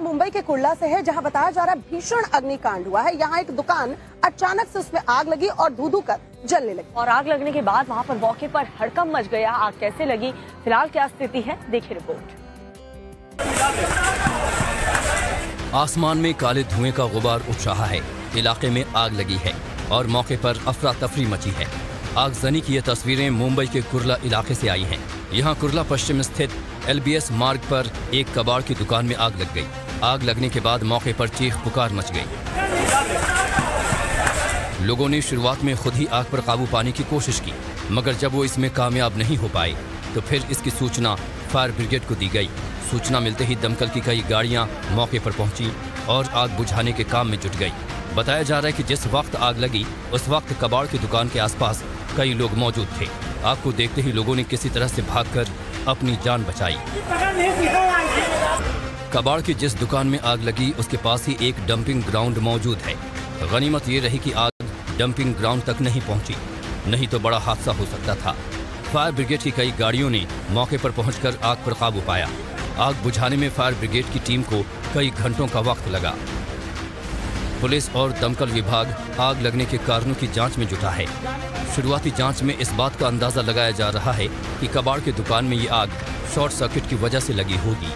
मुंबई के कुर्ला से है जहाँ बताया जा रहा है भीषण अग्निकांड हुआ है। यहाँ एक दुकान अचानक से उसमें आग लगी और धू धू कर जलने लगी। और आग लगने के बाद वहाँ पर मौके पर हड़कम मच गया। आग कैसे लगी? फ़िलहाल क्या स्थिति है? देखिए रिपोर्ट। आसमान में काले धुएँ का गुबार उठ रहा है। इलाके में आग लगी है और मौके पर अफरा तफरी मची है। आगजनी की ये तस्वीरें मुंबई के कुरला इलाके से आई हैं। यहाँ कुरला पश्चिम स्थित एलबीएस मार्ग पर एक कबाड़ की दुकान में आग लग गई। आग लगने के बाद मौके पर चीख पुकार मच गई। लोगों ने शुरुआत में खुद ही आग पर काबू पाने की कोशिश की, मगर जब वो इसमें कामयाब नहीं हो पाए तो फिर इसकी सूचना फायर ब्रिगेड को दी गई। सूचना मिलते ही दमकल की कई गाड़ियाँ मौके पर पहुँची और आग बुझाने के काम में जुट गई। बताया जा रहा है कि जिस वक्त आग लगी, उस वक्त कबाड़ की दुकान के आसपास कई लोग मौजूद थे। आग को देखते ही लोगों ने किसी तरह से भागकर अपनी जान बचाई। कबाड़ की जिस दुकान में आग लगी, उसके पास ही एक डंपिंग ग्राउंड मौजूद है। गनीमत ये रही कि आग डंपिंग ग्राउंड तक नहीं पहुँची। नहीं तो बड़ा हादसा हो सकता था। फायर ब्रिगेड की कई गाड़ियों ने मौके पर पहुंचकर आग पर काबू पाया। आग बुझाने में फायर ब्रिगेड की टीम को कई घंटों का वक्त लगा। पुलिस और दमकल विभाग आग लगने के कारणों की जाँच में जुटा है। शुरुआती जाँच में इस बात का अंदाज़ा लगाया जा रहा है कि कबाड़ की दुकान में ये आग शॉर्ट सर्किट की वजह से लगी होगी।